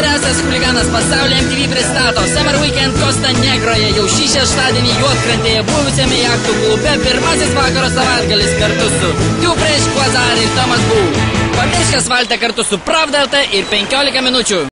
Geriausias huliganas pasaulyje MTV pristato Summer Weekend Costa Negroje jau šį šeštadienį juodkrantėje buvusiame jachtų klube pirmasis vakaro savaitgalis kartu su Tiu prieš Kvazarį ir Tomas Bū. Pamiršk asfaltą kartu su Pravda LT ir 15 minučių.